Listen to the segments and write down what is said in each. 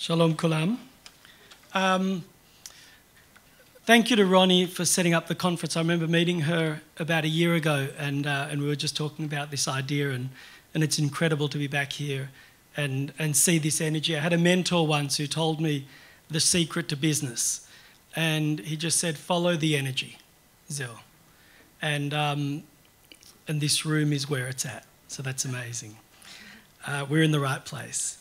Shalom Kulam. Um, thank you to Ronnie for setting up the conference. I remember meeting her about a year ago, and, uh, and we were just talking about this idea, and, and it's incredible to be back here and, and see this energy. I had a mentor once who told me the secret to business, and he just said, follow the energy, Zil. And, um, and this room is where it's at, so that's amazing. Uh, we're in the right place.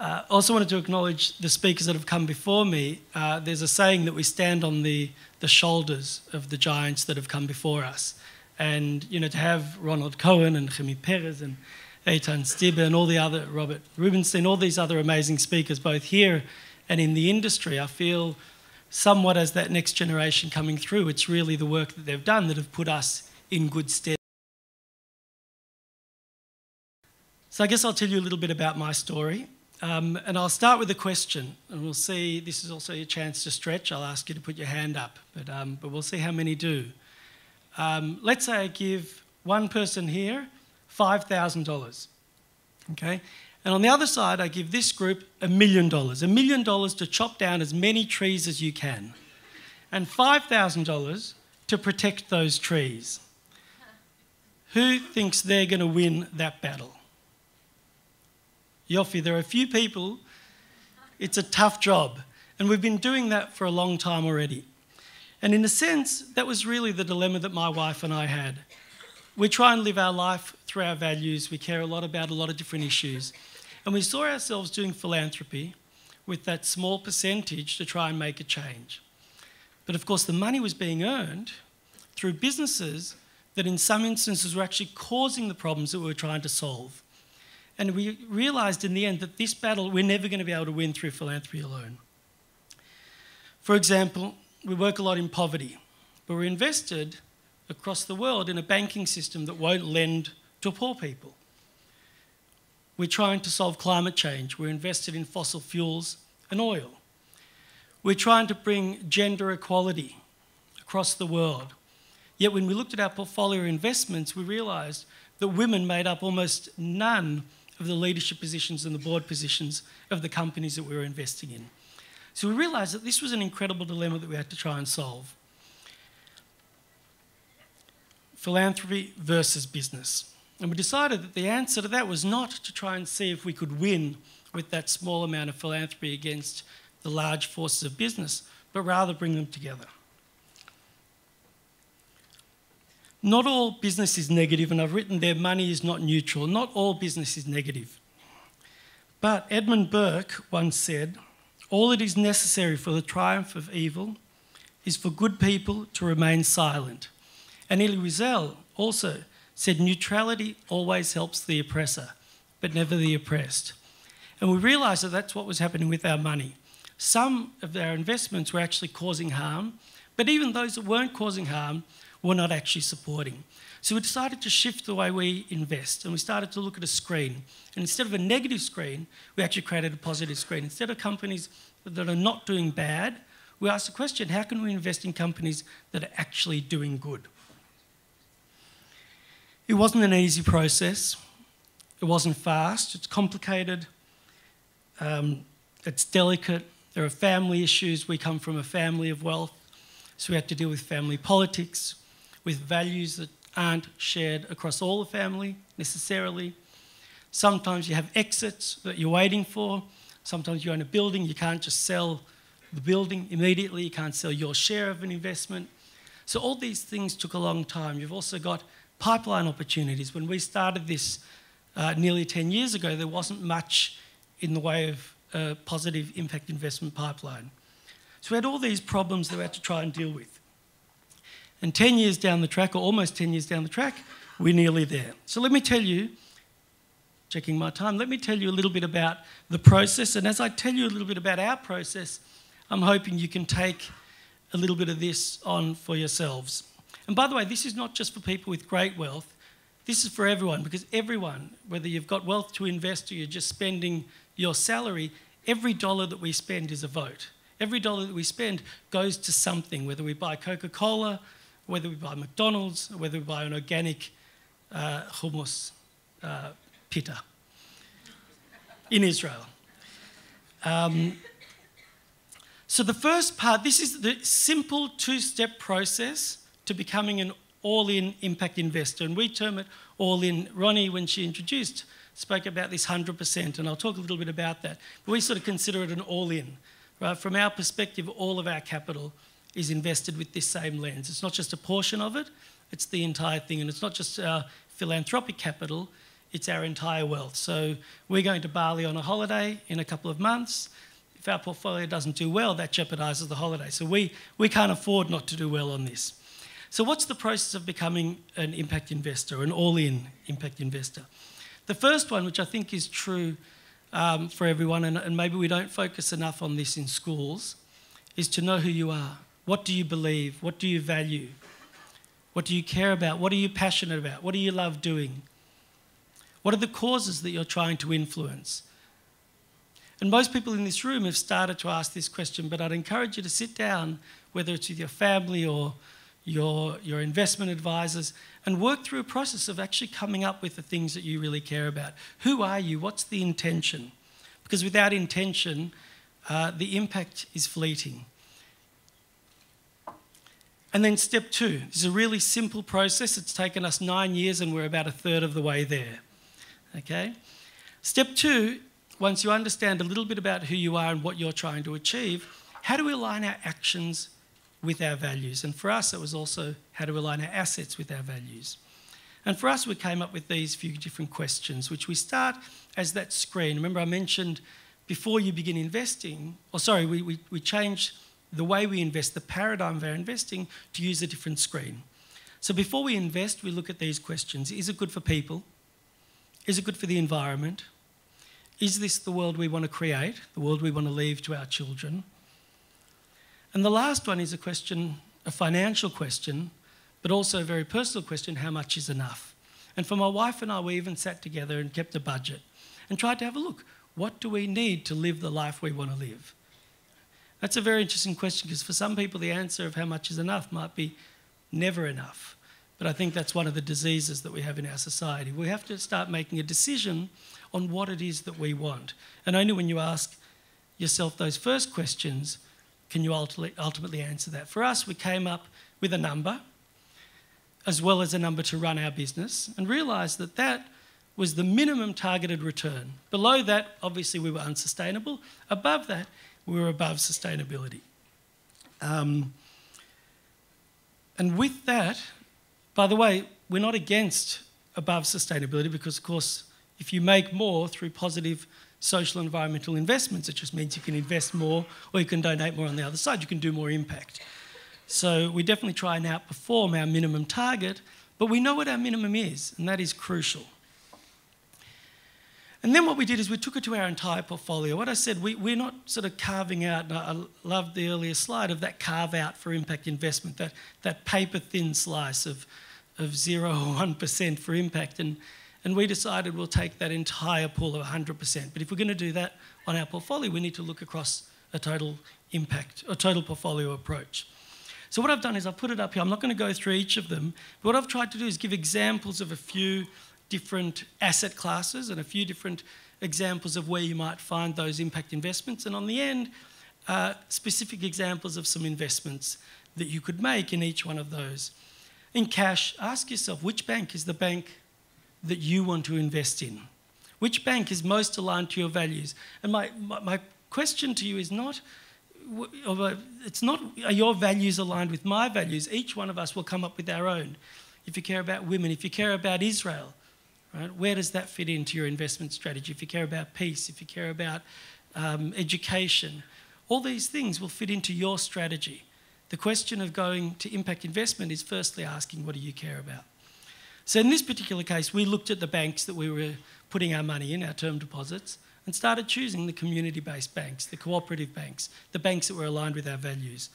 Uh, also wanted to acknowledge the speakers that have come before me. Uh, there's a saying that we stand on the, the shoulders of the giants that have come before us. And, you know, to have Ronald Cohen and Chemi Peres and Eitan Stibbe and all the other, Robert Rubenstein, all these other amazing speakers, both here and in the industry, I feel somewhat as that next generation coming through, it's really the work that they've done that have put us in good stead. So I guess I'll tell you a little bit about my story. Um, and I'll start with a question, and we'll see. This is also a chance to stretch. I'll ask you to put your hand up, but, um, but we'll see how many do. Um, let's say I give one person here $5,000. Okay? And on the other side, I give this group a million dollars. A million dollars to chop down as many trees as you can, and $5,000 to protect those trees. Who thinks they're going to win that battle? Yofi, there are a few people, it's a tough job. And we've been doing that for a long time already. And in a sense, that was really the dilemma that my wife and I had. We try and live our life through our values, we care a lot about a lot of different issues. And we saw ourselves doing philanthropy with that small percentage to try and make a change. But of course, the money was being earned through businesses that, in some instances, were actually causing the problems that we were trying to solve. And we realized in the end that this battle we're never going to be able to win through philanthropy alone. For example, we work a lot in poverty, but we're invested across the world in a banking system that won't lend to poor people. We're trying to solve climate change. We're invested in fossil fuels and oil. We're trying to bring gender equality across the world. Yet when we looked at our portfolio investments, we realised that women made up almost none of the leadership positions and the board positions of the companies that we were investing in. So we realised that this was an incredible dilemma that we had to try and solve. Philanthropy versus business. And we decided that the answer to that was not to try and see if we could win with that small amount of philanthropy against the large forces of business, but rather bring them together. Not all business is negative, and I've written there money is not neutral. Not all business is negative. But Edmund Burke once said, All that is necessary for the triumph of evil is for good people to remain silent. And Elie Wiesel also said, Neutrality always helps the oppressor, but never the oppressed. And we realised that that's what was happening with our money. Some of our investments were actually causing harm, but even those that weren't causing harm were not actually supporting. So we decided to shift the way we invest and we started to look at a screen. And instead of a negative screen, we actually created a positive screen. Instead of companies that are not doing bad, we asked the question how can we invest in companies that are actually doing good? It wasn't an easy process, it wasn't fast, it's complicated, um, it's delicate. There are family issues. We come from a family of wealth, so we had to deal with family politics with values that aren't shared across all the family necessarily. Sometimes you have exits that you're waiting for. Sometimes you own a building, you can't just sell the building immediately, you can't sell your share of an investment. So, all these things took a long time. You've also got pipeline opportunities. When we started this uh, nearly 10 years ago, there wasn't much in the way of a positive impact investment pipeline. So, we had all these problems that we had to try and deal with. And 10 years down the track, or almost 10 years down the track, we're nearly there. So let me tell you, checking my time, let me tell you a little bit about the process. And as I tell you a little bit about our process, I'm hoping you can take a little bit of this on for yourselves. And by the way, this is not just for people with great wealth, this is for everyone because everyone, whether you've got wealth to invest or you're just spending your salary, every dollar that we spend is a vote. Every dollar that we spend goes to something, whether we buy Coca Cola, whether we buy McDonald's, whether we buy an organic uh, hummus uh, pita in Israel. Um, so the first part, this is the simple two-step process to becoming an all-in impact investor, and we term it all-in. Ronnie, when she introduced, spoke about this 100%, and I'll talk a little bit about that. But we sort of consider it an all-in. Right? From our perspective, all of our capital is invested with this same lens. It's not just a portion of it, it's the entire thing, and it's not just our philanthropic capital, it's our entire wealth. So we're going to Bali on a holiday in a couple of months if our portfolio doesn't do well, that jeopardises the holiday. So we, we can't afford not to do well on this. So, what's the process of becoming an impact investor, an all in impact investor? The first one, which I think is true um, for everyone, and, and maybe we don't focus enough on this in schools, is to know who you are. What do you believe? What do you value? What do you care about? What are you passionate about? What do you love doing? What are the causes that you're trying to influence? And most people in this room have started to ask this question, but I'd encourage you to sit down, whether it's with your family or your, your investment advisors, and work through a process of actually coming up with the things that you really care about. Who are you? What's the intention? Because without intention, uh, the impact is fleeting. And then step two is a really simple process. It's taken us nine years and we're about a third of the way there. Okay? Step two once you understand a little bit about who you are and what you're trying to achieve, how do we align our actions with our values? And for us, it was also how do we align our assets with our values. And for us, we came up with these few different questions, which we start as that screen. Remember, I mentioned before you begin investing, or sorry, we, we, we change the way we invest, the paradigm of our investing, to use a different screen. So before we invest, we look at these questions Is it good for people? Is it good for the environment? Is this the world we want to create, the world we want to leave to our children? And the last one is a question, a financial question, but also a very personal question how much is enough? And for my wife and I, we even sat together and kept a budget and tried to have a look. What do we need to live the life we want to live? That's a very interesting question because for some people, the answer of how much is enough might be never enough. But I think that's one of the diseases that we have in our society. We have to start making a decision on what it is that we want. And only when you ask yourself those first questions can you ultimately answer that. For us, we came up with a number as well as a number to run our business and realised that that was the minimum targeted return. Below that, obviously, we were unsustainable. Above that, we were above sustainability. Um, and with that, by the way, we're not against above sustainability because, of course, if you make more through positive social and environmental investments, it just means you can invest more or you can donate more on the other side. You can do more impact. So we definitely try and outperform our minimum target, but we know what our minimum is, and that is crucial. And then what we did is we took it to our entire portfolio. What I said, we, we're not sort of carving out, and I love the earlier slide of that carve out for impact investment, that, that paper thin slice of, of 0 or 1% for impact. And, and we decided we'll take that entire pool of 100%. But if we're going to do that on our portfolio, we need to look across a total impact, a total portfolio approach. So what I've done is I've put it up here. I'm not going to go through each of them. But what I've tried to do is give examples of a few different asset classes and a few different examples of where you might find those impact investments. And on the end, uh, specific examples of some investments that you could make in each one of those. In cash, ask yourself which bank is the bank that you want to invest in? Which bank is most aligned to your values? And my, my, my question to you is not, it's not, are your values aligned with my values? Each one of us will come up with our own. If you care about women, if you care about Israel, right, where does that fit into your investment strategy? If you care about peace, if you care about um, education, all these things will fit into your strategy. The question of going to impact investment is firstly asking, what do you care about? So in this particular case, we looked at the banks that we were putting our money in, our term deposits, and started choosing the community-based banks, the cooperative banks, the banks that were aligned with our values.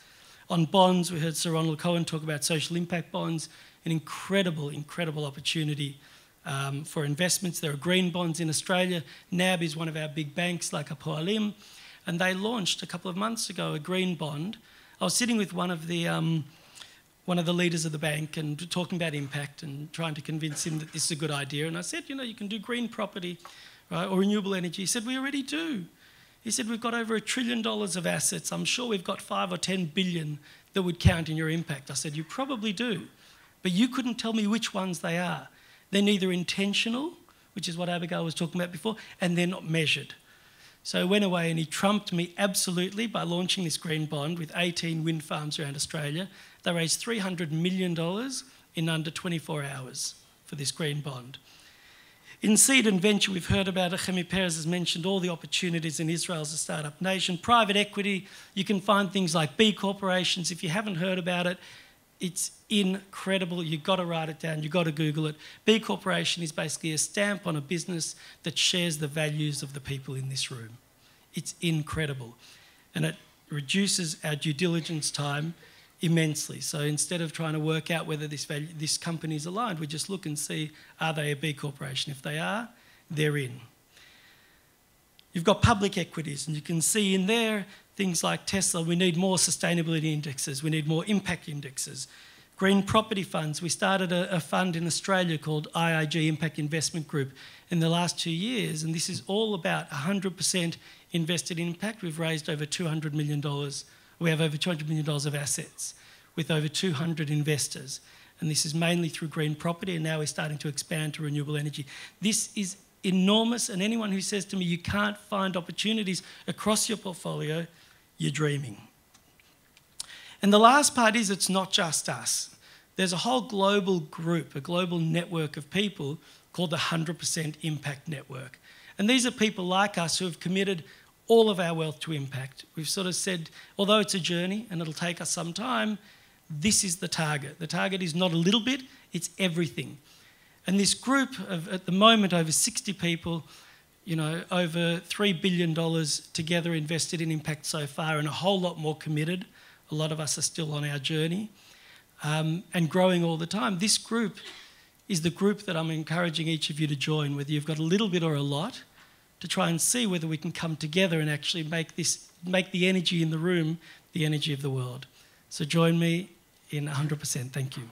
On bonds, we heard Sir Ronald Cohen talk about social impact bonds, an incredible, incredible opportunity um, for investments. There are green bonds in Australia. NAB is one of our big banks, like Apoalim, and they launched a couple of months ago a green bond. I was sitting with one of the um, one of the leaders of the bank and talking about impact and trying to convince him that this is a good idea. And I said, you know, you can do green property right, or renewable energy. He said, we already do. He said, We've got over a trillion dollars of assets. I'm sure we've got five or 10 billion that would count in your impact. I said, You probably do, but you couldn't tell me which ones they are. They're neither intentional, which is what Abigail was talking about before, and they're not measured. So he went away and he trumped me absolutely by launching this green bond with 18 wind farms around Australia. They raised $300 million in under 24 hours for this green bond. In seed and venture, we've heard about it. Peres has mentioned all the opportunities in Israel as a startup nation. Private equity, you can find things like B corporations. If you haven't heard about it, it's incredible. You've got to write it down, you've got to Google it. B Corporation is basically a stamp on a business that shares the values of the people in this room. It's incredible. And it reduces our due diligence time immensely. So instead of trying to work out whether this, value, this company is aligned, we just look and see are they a B corporation? If they are, they're in. You've got public equities, and you can see in there things like Tesla. We need more sustainability indexes, we need more impact indexes. Green property funds. We started a, a fund in Australia called IIG Impact Investment Group in the last two years, and this is all about 100% invested in impact. We've raised over $200 million we have over $200 million of assets with over 200 investors. And this is mainly through green property, and now we're starting to expand to renewable energy. This is enormous, and anyone who says to me you can't find opportunities across your portfolio, you're dreaming. And the last part is it's not just us. There's a whole global group, a global network of people called the 100% Impact Network. And these are people like us who have committed all of our wealth to impact. We've sort of said, although it's a journey and it'll take us some time, this is the target. The target is not a little bit, it's everything. And this group of, at the moment, over 60 people, you know, over $3 billion together invested in impact so far, and a whole lot more committed. A lot of us are still on our journey um, and growing all the time. This group is the group that I'm encouraging each of you to join, whether you've got a little bit or a lot to try and see whether we can come together and actually make this make the energy in the room the energy of the world. So join me in 100%. Thank you.